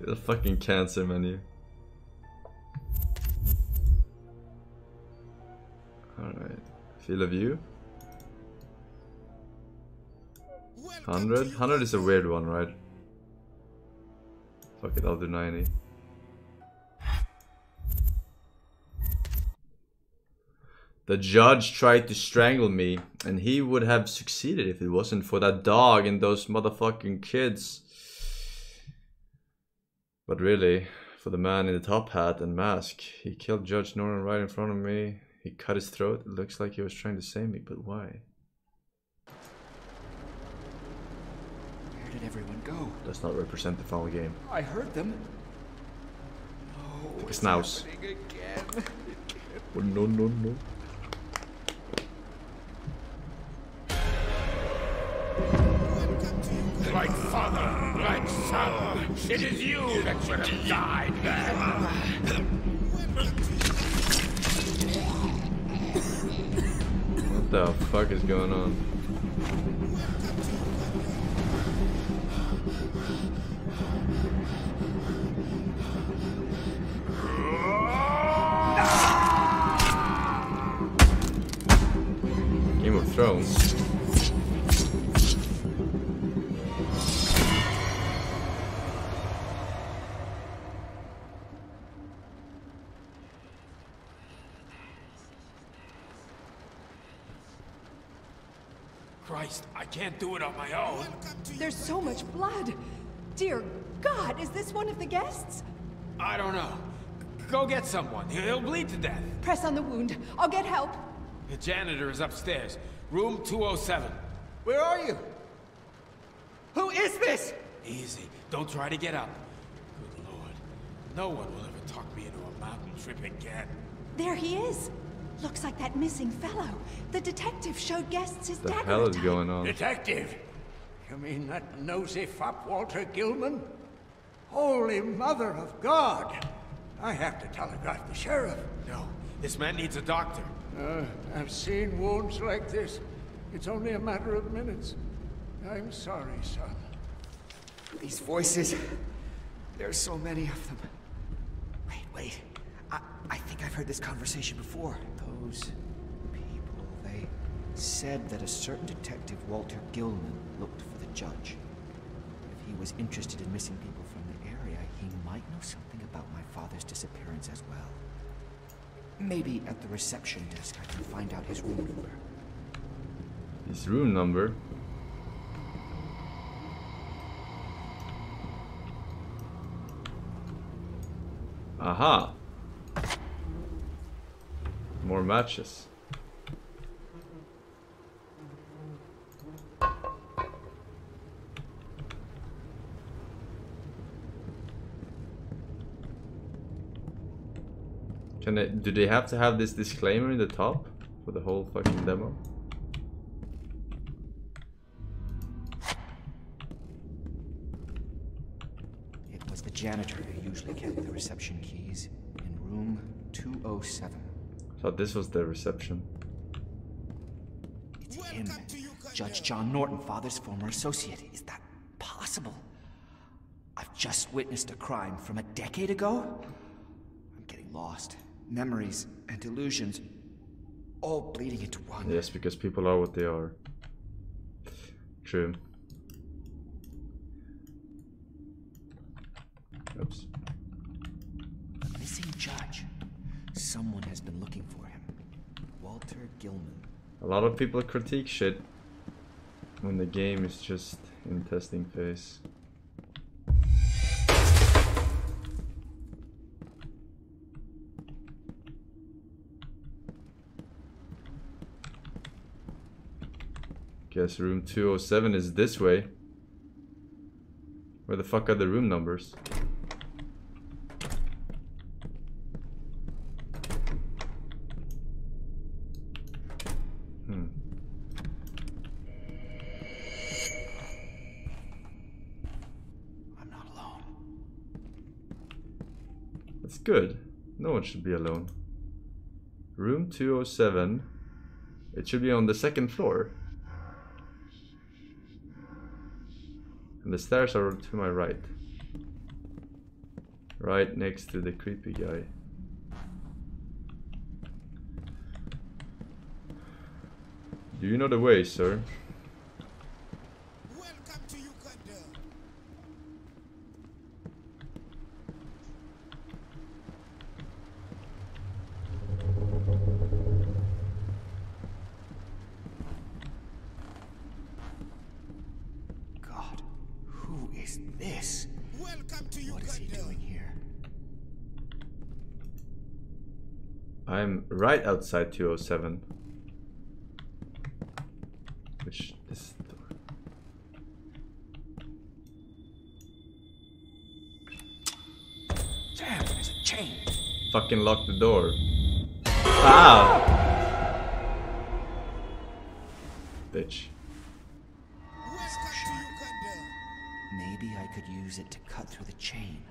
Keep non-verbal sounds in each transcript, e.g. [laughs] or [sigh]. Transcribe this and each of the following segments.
the fucking cancer menu. Alright. Field of view. 100? 100 is a weird one, right? Fuck it, I'll do 90. The judge tried to strangle me, and he would have succeeded if it wasn't for that dog and those motherfucking kids. But really, for the man in the top hat and mask, he killed Judge Norton right in front of me. He cut his throat. It looks like he was trying to save me, but why? Where did everyone go? Does not represent the final game. I heard them. Oh, Take a it's snouse. again. Oh, no, no, no. It is you that should have died. What the fuck is going on? Game of Thrones. There's so much blood. Dear God, is this one of the guests? I don't know. Go get someone. He'll bleed to death. Press on the wound. I'll get help. The janitor is upstairs. Room 207. Where are you? Who is this? Easy. Don't try to get up. Good lord. No one will ever talk me into a mountain trip again. There he is. Looks like that missing fellow. The detective showed guests his The dagger hell is attack. going on? Detective! You mean that nosy fop Walter Gilman? Holy Mother of God! I have to telegraph the sheriff. No, this man needs a doctor. Uh, I've seen wounds like this. It's only a matter of minutes. I'm sorry, son. These voices. There's so many of them. Wait, wait. I, I think I've heard this conversation before. Those people, they said that a certain detective, Walter Gilman, looked for the judge. If he was interested in missing people from the area, he might know something about my father's disappearance as well. Maybe at the reception desk I can find out his room number. His room number. Aha! More matches. Can they, do they have to have this disclaimer in the top for the whole fucking demo? It was the janitor who usually kept the reception keys in room 207. So this was the reception. It's him. Judge John Norton, father's former associate. Is that possible? I've just witnessed a crime from a decade ago. I'm getting lost. Memories and illusions all bleeding into one. Yes, because people are what they are. True. Oops. A missing judge. Someone has been looking for him. Walter Gilman. A lot of people critique shit when the game is just in testing phase. Guess room 207 is this way. Where the fuck are the room numbers? Hmm. I'm not alone. That's good. No one should be alone. Room 207. It should be on the second floor. The stairs are to my right. Right next to the creepy guy. Do you know the way, sir? Right outside 207. Which this door. Damn, there's a chain. Fucking lock the door. Ah! Bitch. Welcome to Uganda. Maybe I could use it to cut through the chain.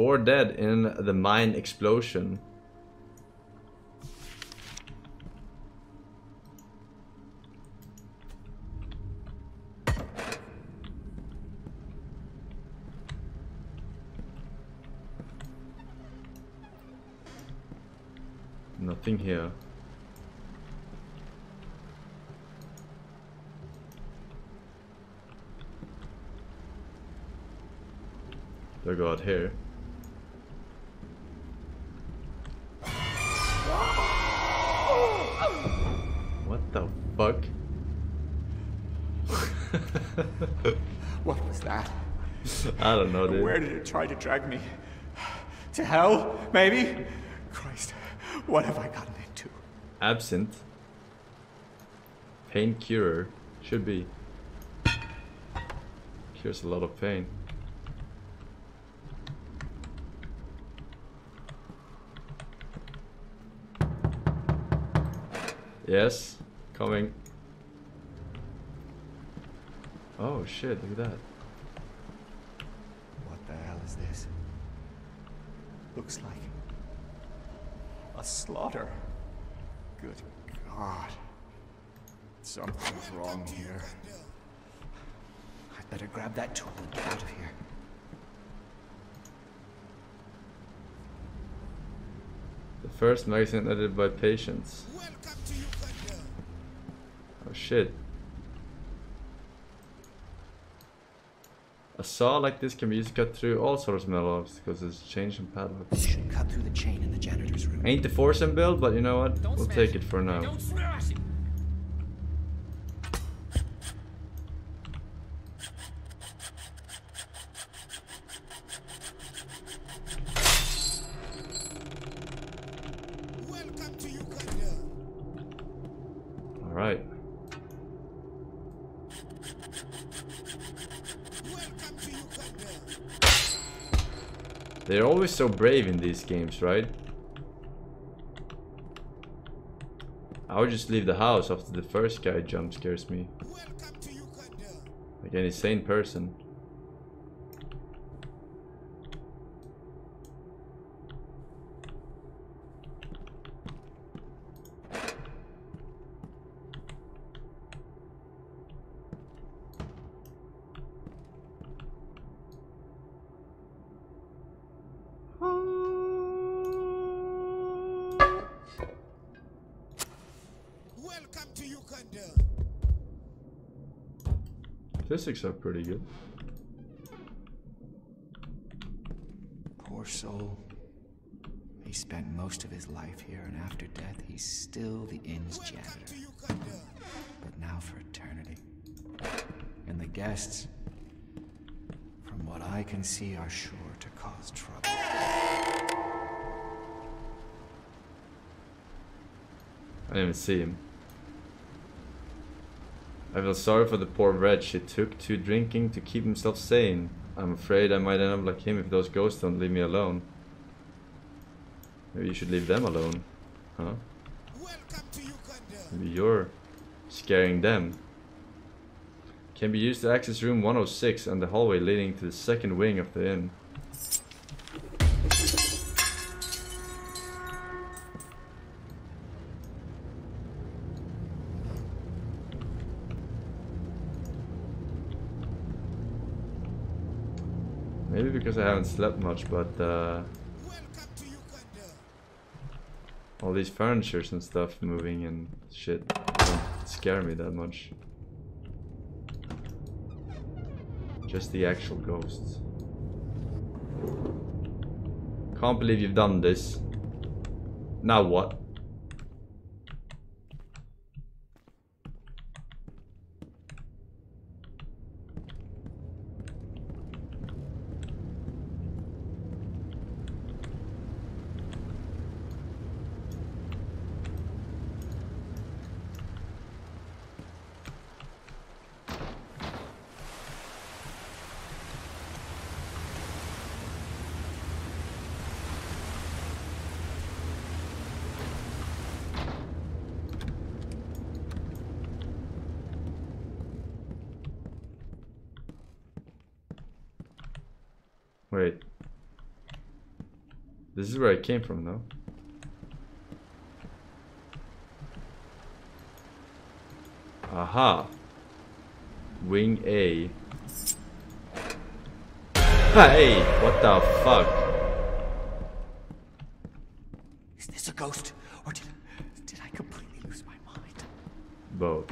Four dead in the mine explosion. Nothing here. I go out here? The fuck? [laughs] What was that? I don't know, dude. Where did it try to drag me? To hell, maybe? Christ, what have I gotten into? Absinthe. Pain curer. Should be. Cures a lot of pain. Yes, coming. Oh shit, look at that. What the hell is this? Looks like a slaughter. Good God. Something's wrong here. I'd better grab that tool and get out of here. The first magazine edited by patients. Welcome to Uganda. Oh shit. A saw like this can be used to cut through all sorts of metal obstacles. It's changed in padlock. We should cut through the chain in the janitor's room. Ain't the foursome build, but you know what? Don't we'll take it. it for now. Don't smash it. Welcome to Uganda. Alright. Welcome to Uganda. They're always so brave in these games, right? I would just leave the house after the first guy jump scares me. Welcome to Uganda. Like any sane person. Physics are pretty good. Poor soul. He spent most of his life here, and after death, he's still the inn's janitor. But now for eternity. And the guests, from what I can see, are sure to cause trouble. I didn't even see him. I feel sorry for the poor wretch. He took to drinking to keep himself sane. I'm afraid I might end up like him if those ghosts don't leave me alone. Maybe you should leave them alone. Huh? Welcome to Uganda. Maybe you're scaring them. Can be used to access room 106 and the hallway leading to the second wing of the inn. Maybe because I haven't slept much, but uh, all these furnitures and stuff moving and shit don't scare me that much. Just the actual ghosts. Can't believe you've done this. Now what? Wait. This where I came from, though. Aha. Wing A. Hey, what the fuck? Is this a ghost? Or did, did I completely lose my mind? Both.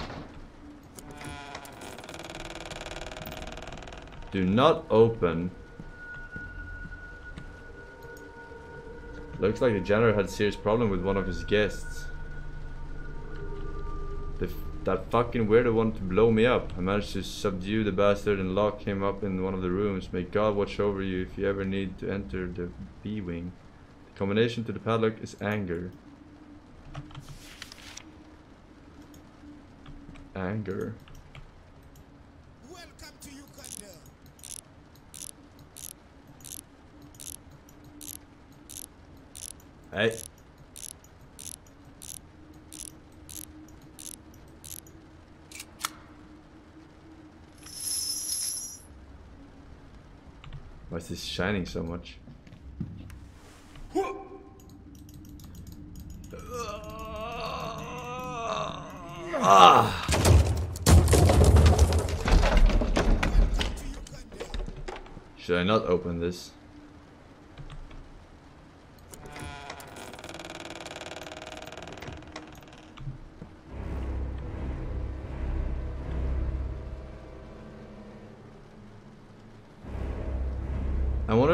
Do not open. Looks like the janitor had a serious problem with one of his guests. The, that fucking weirdo wanted to blow me up. I managed to subdue the bastard and lock him up in one of the rooms. May God watch over you if you ever need to enter the B wing. The combination to the padlock is anger. Anger. Welcome to Uganda. Hey. Why is this shining so much? Ah! Should I not open this?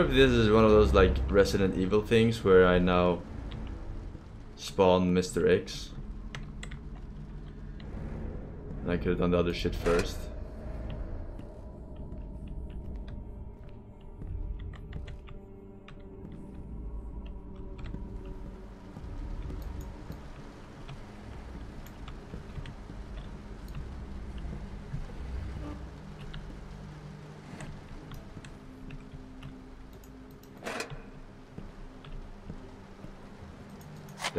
If this is one of those like Resident Evil things where I now spawn Mr. X. And I could have done the other shit first.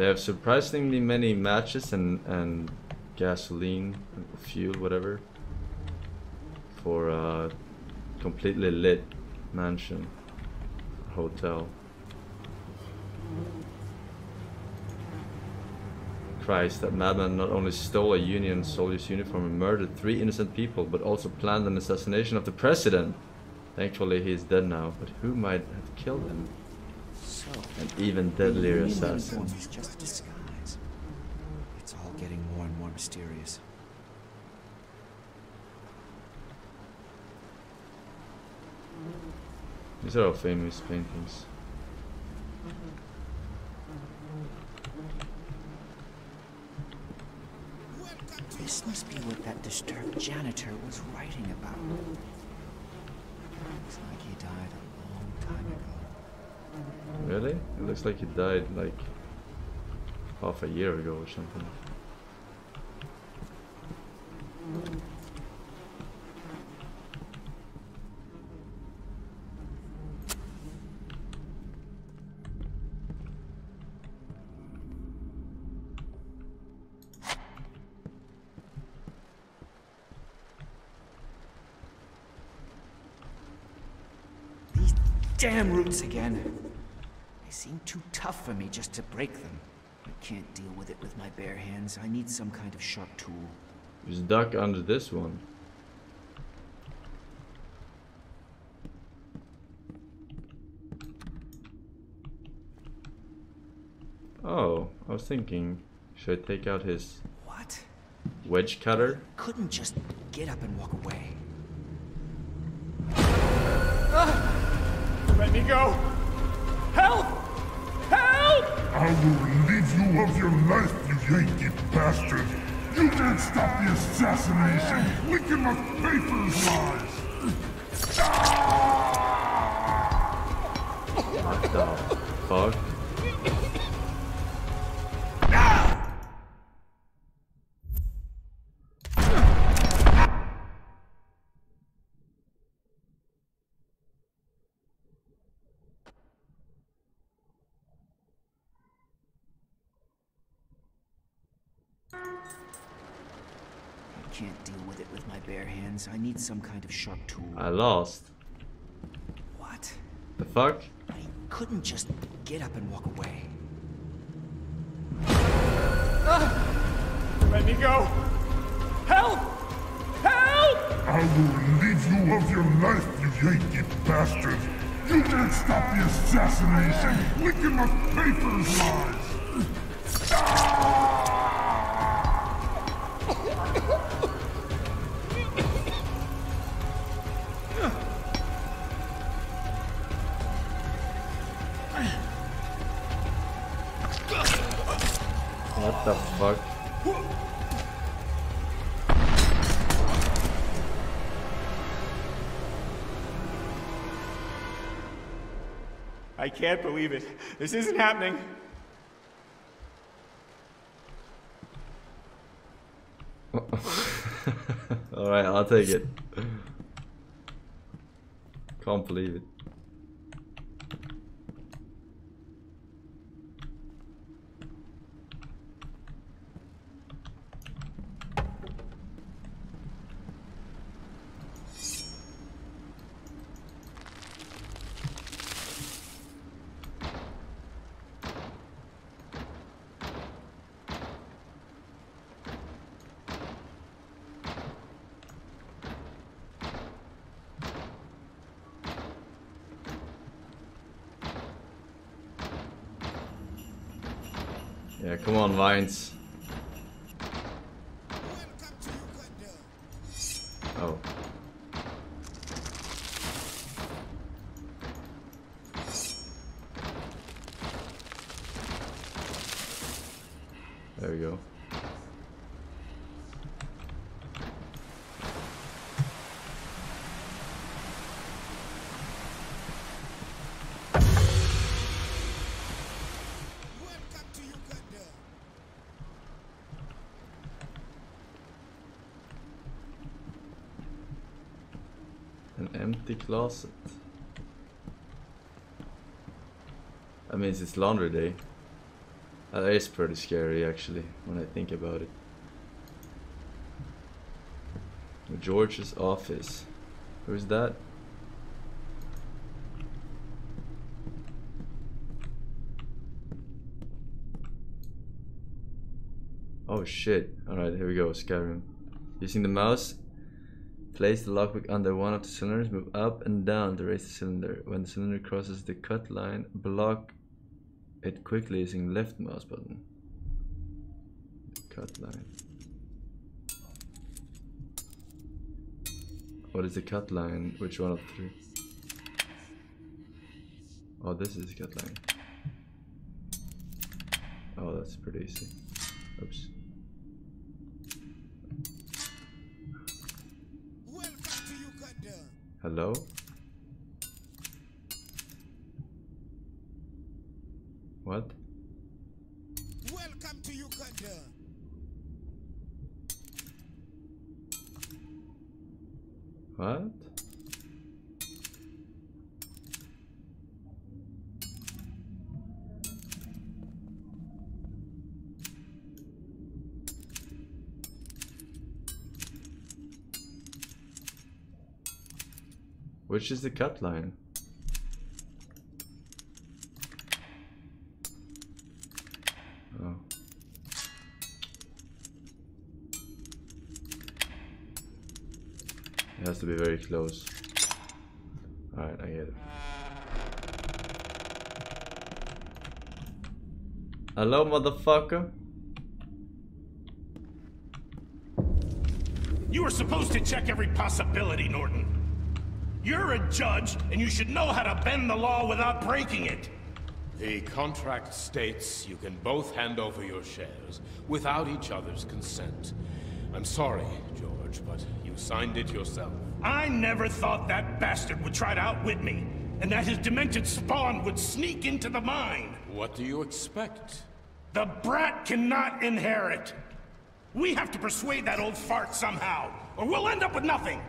They have surprisingly many matches and, and gasoline, fuel, whatever, for a completely lit mansion, hotel. Christ, that madman not only stole a Union soldier's uniform and murdered three innocent people, but also planned an assassination of the president. Thankfully, he is dead now, but who might have killed him? An even deadlier the assassin. is just a disguise. It's all getting more and more mysterious. These are all famous paintings. This must be what that disturbed janitor was writing about. Looks like he died a long time ago. Really? It looks like he died like half a year ago or something. damn roots again. They seem too tough for me just to break them. I can't deal with it with my bare hands. I need some kind of sharp tool. Just duck under this one. Oh, I was thinking, should I take out his What? wedge cutter? Couldn't just get up and walk away. Ah! Let me go! Help! I will relieve you of your life, you Yankee bastard! You can't stop the assassination! Lincoln must pay for his lies! What the fuck? I can't deal with it with my bare hands. I need some kind of sharp tool. I lost. What? The fuck? I couldn't just get up and walk away. Let me go! Help! Help! I will relieve you of your life, you Yankee bastard! You can't stop the assassination! Lincoln must pay for his lies! Can't believe it. This isn't happening. [laughs] Alright, I'll take it. Can't believe it. Yeah, come on, Vines. Oh. There we go. An empty closet. That means it's laundry day. Uh, that is pretty scary actually, when I think about it. George's office. Who's that? Oh shit. Alright, here we go, Skyrim. Using the mouse, place the lockpick under one of the cylinders, move up and down to raise the cylinder. When the cylinder crosses the cut line, block it quickly using left mouse button. Cut line. What is the cut line? Which one of the three? Oh, this is the cut line. Oh, that's pretty easy. Oops. Hello? What? Welcome to Uganda. What? Which is the cut line? Oh. It has to be very close. Alright, I get it. Hello, motherfucker. You were supposed to check every possibility, Norton. You're a judge, and you should know how to bend the law without breaking it. The contract states you can both hand over your shares without each other's consent. I'm sorry, George, but you signed it yourself. I never thought that bastard would try to outwit me, and that his demented spawn would sneak into the mine. What do you expect? The brat cannot inherit. We have to persuade that old fart somehow, or we'll end up with nothing.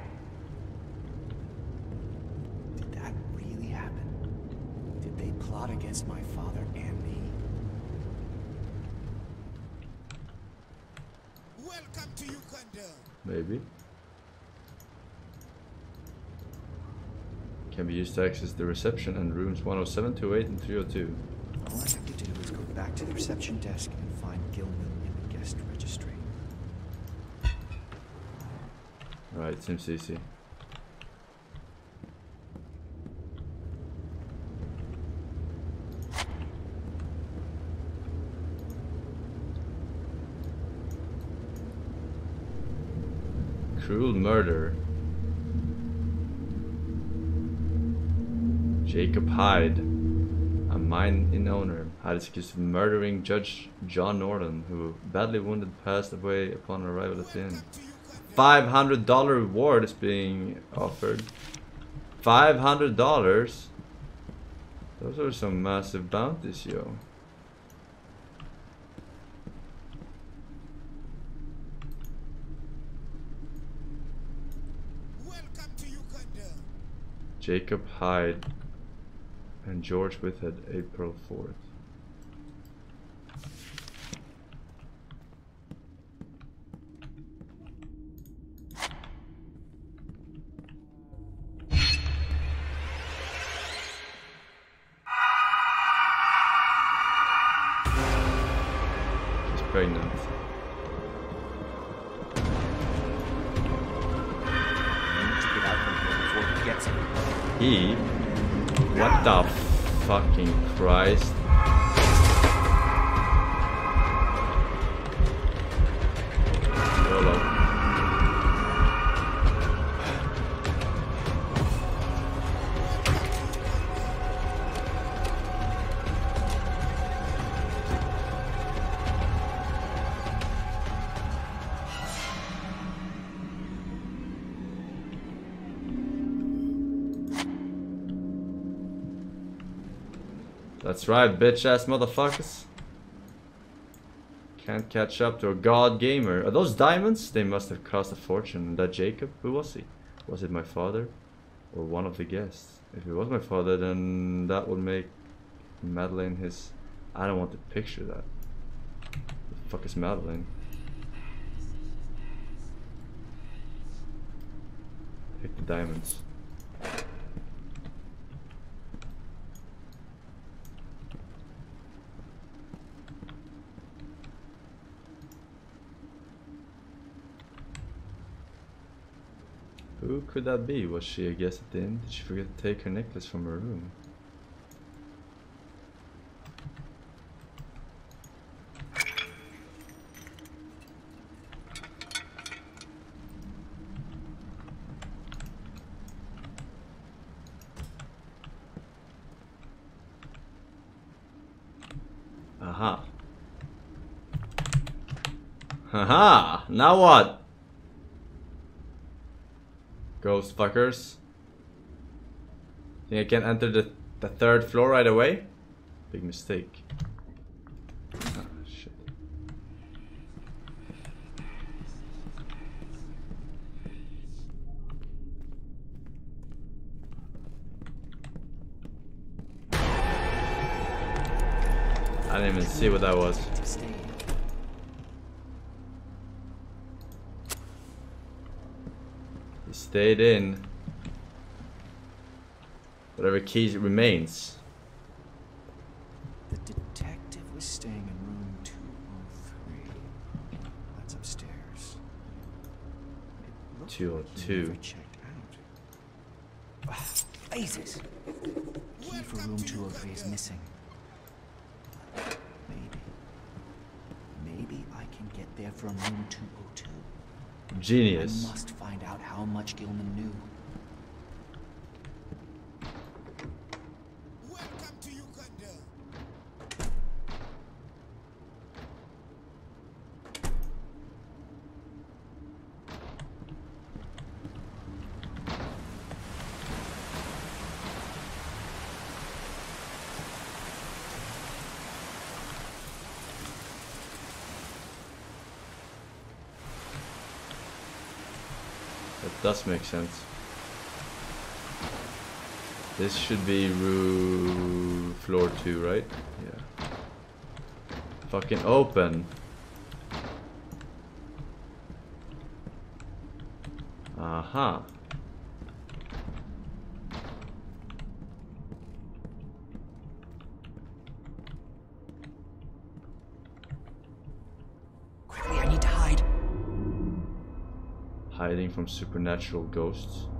Did that really happen? Did they plot against my father and me? Welcome to Uganda. Maybe. Can be used to access the reception and rooms 107, 208, and 302. All I have to do is go back to the reception desk and find Gilman in the guest registry. Alright, seems easy. Cruel murder. Jacob Hyde, a mine in owner, had accused of murdering Judge John Norton, who badly wounded passed away upon arrival at the inn. Five hundred dollar reward is being offered. Five hundred dollars. Those are some massive bounties, yo. Jacob Hyde and George Whitehead, April 4th. That's right, bitch ass motherfuckers. Can't catch up to a god gamer. Are those diamonds? They must have cost a fortune. That Jacob? Who was he? Was it my father? Or one of the guests? If it was my father, then that would make Madeline his... I don't want to picture that. The fuck is Madeline? Pick the diamonds. Who could that be? Was she a guest at the inn? Did she forget to take her necklace from her room? Aha. Haha! Now what? Ghost fuckers. Think I can enter the, the third floor right away? Big mistake. I didn't even see what that was. Stay. He stayed in. Whatever keys it remains. The detective was staying in room 203. That's upstairs. It looked like he 202. never checked Blazes! Key for room 203 is missing. Maybe. Maybe I can get there from room 202. Genius. I must find out how much Gilman knew. Welcome to Uganda. That does make sense. This should be room floor two, right? Yeah. Fucking open. Aha. Quickly, I need to hide. Hiding from supernatural ghosts.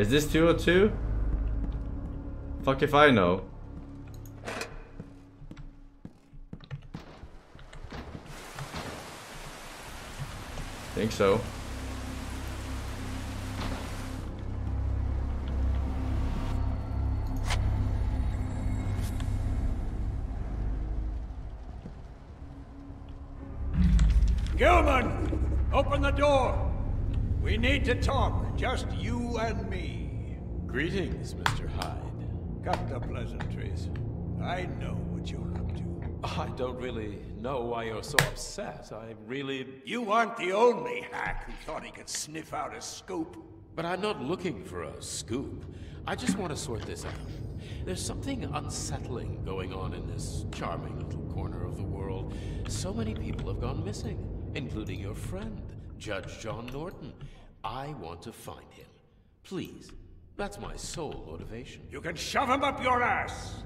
Is this 202? Fuck if I know. Think so. Gilman, open the door. We need to talk, just you and me. Greetings, Mr. Hyde. Cut the pleasantries. I know what you're up to. I don't really know why you're so upset. I really. You aren't the only hack who thought he could sniff out a scoop. But I'm not looking for a scoop. I just want to sort this out. There's something unsettling going on in this charming little corner of the world. So many people have gone missing, including your friend, Judge John Norton. I want to find him. Please. That's my sole motivation. You can shove him up your ass.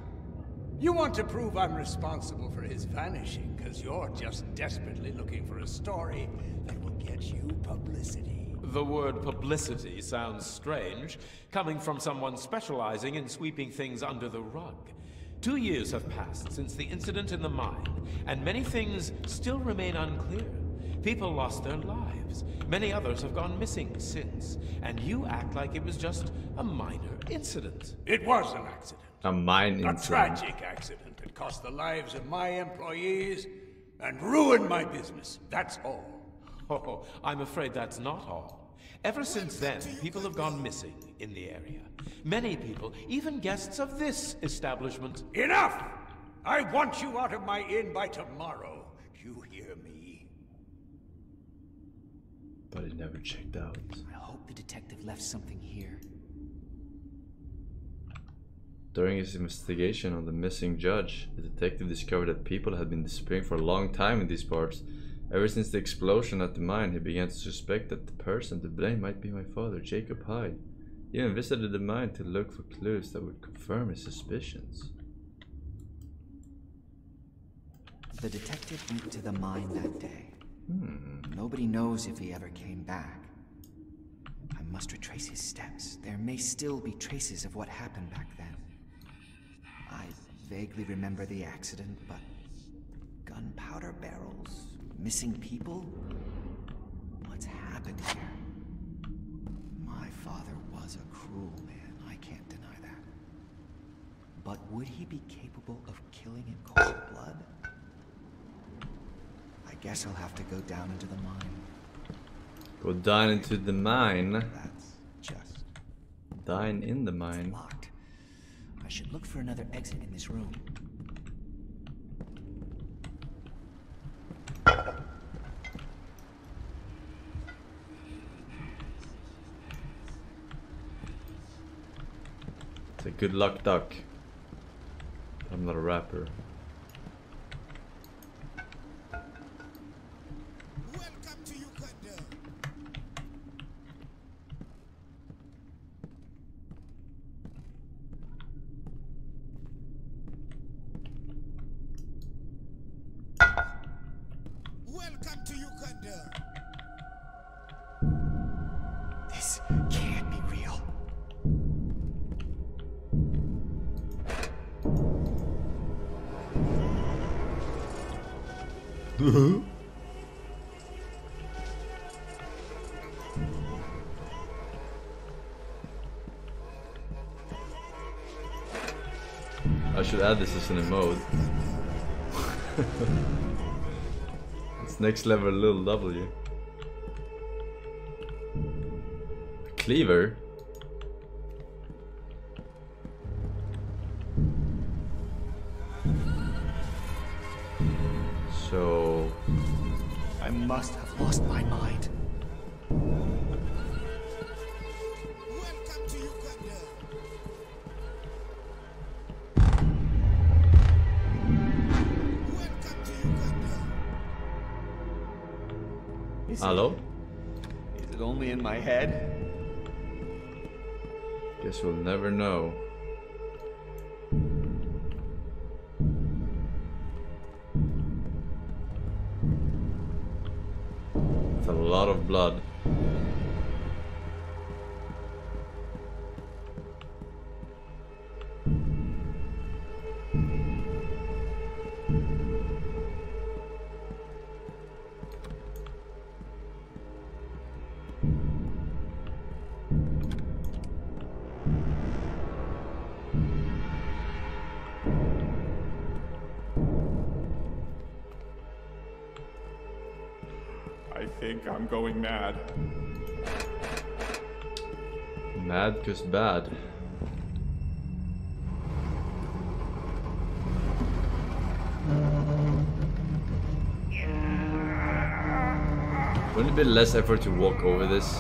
You want to prove I'm responsible for his vanishing because you're just desperately looking for a story that will get you publicity. The word publicity sounds strange, coming from someone specializing in sweeping things under the rug. Two years have passed since the incident in the mine, and many things still remain unclear. People lost their lives. Many others have gone missing since, and you act like it was just a minor incident. It was an accident. A mine A incident. tragic accident that cost the lives of my employees and ruined my business. That's all. Oh, I'm afraid that's not all. Ever since then, people have gone missing in the area. Many people, even guests of this establishment. Enough! I want you out of my inn by tomorrow. You hear me? But it never checked out. I hope the detective left something here. During his investigation on the missing judge, the detective discovered that people had been disappearing for a long time in these parts. Ever since the explosion at the mine, he began to suspect that the person to blame might be my father, Jacob Hyde. He even visited the mine to look for clues that would confirm his suspicions. The detective went to the mine that day. Hmm. Nobody knows if he ever came back. I must retrace his steps. There may still be traces of what happened back then. I vaguely remember the accident, but gunpowder barrels, missing people? What's happened here? My father was a cruel man, I can't deny that. But would he be capable of killing in cold blood? Guess I'll have to go down into the mine. Go down into the mine. That's just. Dine in the mine. It's locked. I should look for another exit in this room. It's a good luck duck. I'm not a rapper. I should add this as an emote. it's next level little W. Cleaver? It's a lot of blood. Cause bad. Wouldn't it be less effort to walk over this?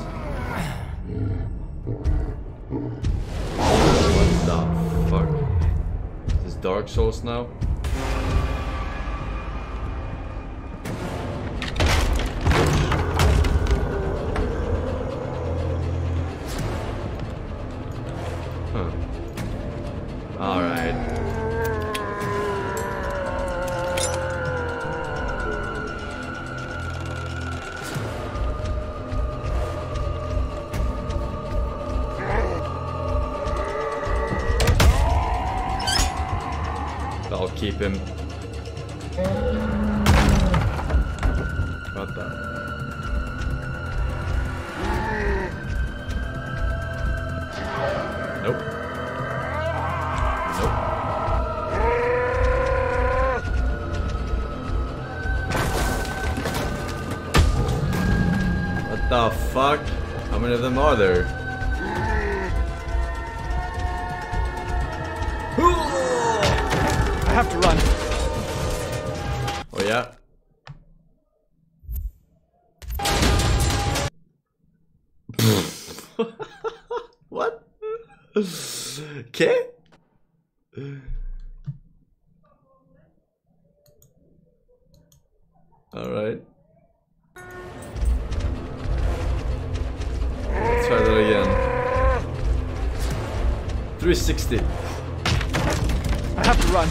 What the fuck? Is this Dark Souls now? Huh. Alright. I'll keep him. Them are there? I have to run. Oh yeah. [laughs] what? [laughs] Okay. All right. 360. I have to run.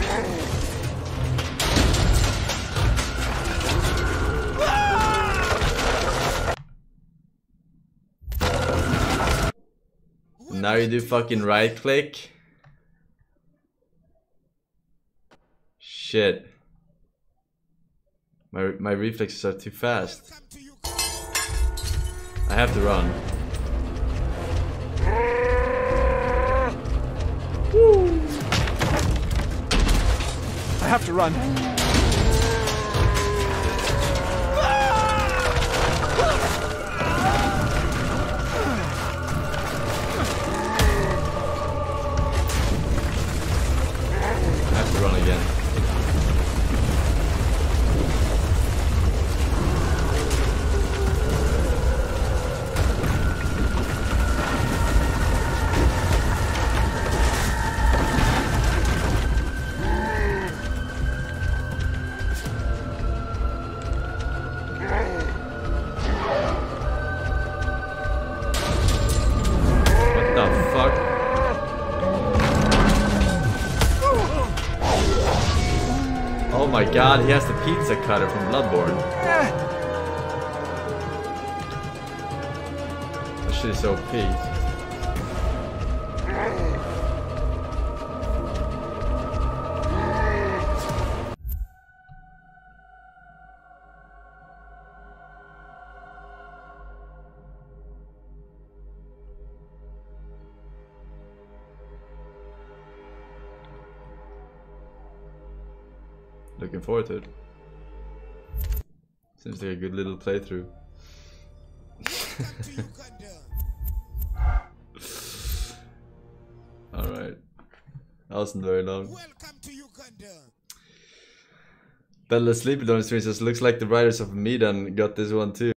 Now you do fucking right click. Shit. My my reflexes are too fast. Welcome to Uganda. I have to run. Have to run. God, he has the pizza cutter from Bloodborne. Eh. That shit is OP. To it. Seems like a good little playthrough. [laughs] Alright. That wasn't very long. Uganda. Bella Sleepy stream says, looks like the writers of Medan got this one too.